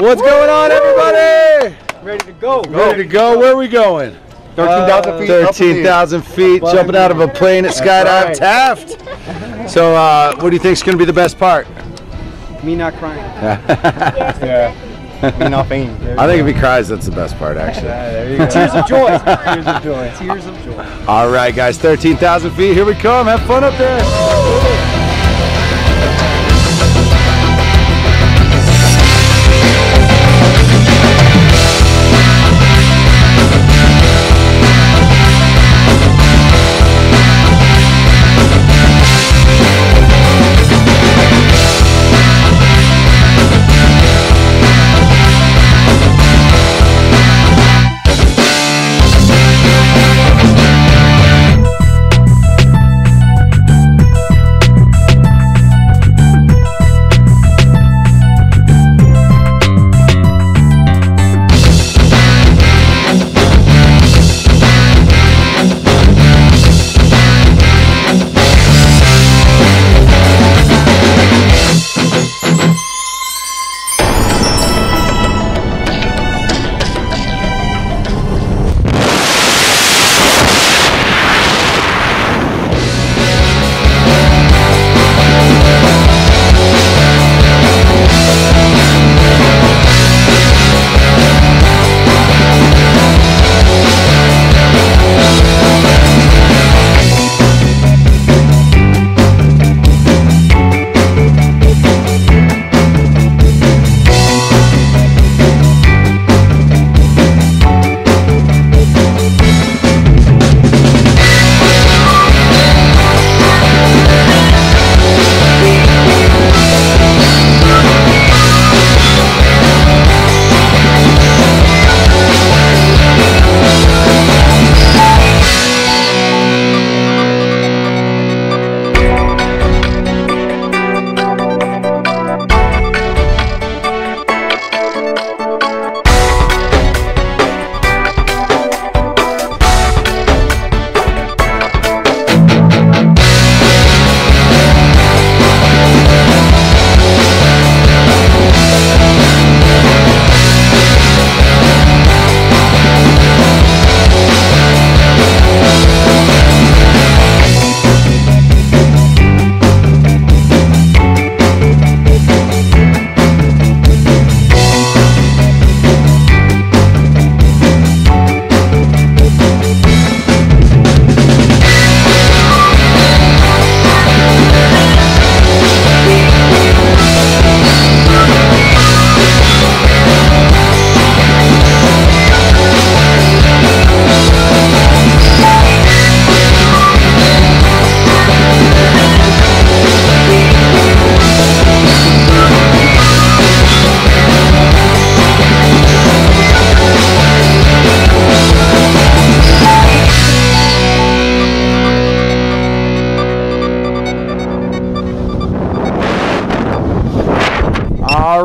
What's going on, everybody? Ready to go. Ready to go? Where are we going? 13,000 feet. up in the air. 13,000 feet, jumping out of a plane at Skydive right. Taft. So, uh, what do you think is going to be the best part? Me not crying. Yeah. Me not fainting. I think if he cries, that's the best part, actually. there you go. Tears of joy. Tears of joy. Tears of joy. All right, guys, 13,000 feet. Here we come. Have fun up there.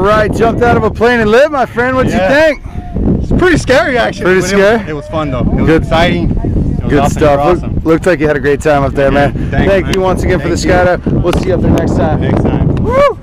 Right, jumped out of a plane and lived, my friend. What'd Yeah. you think? It's pretty scary, actually. Pretty scary? It was, it was fun, though. It was Good. exciting. It was Good awesome. stuff. Were Look, awesome. looked like you had a great time up there, man. Thanks, Thank man. you once again for the skydive. We'll see you up there next time. Next time. Woo!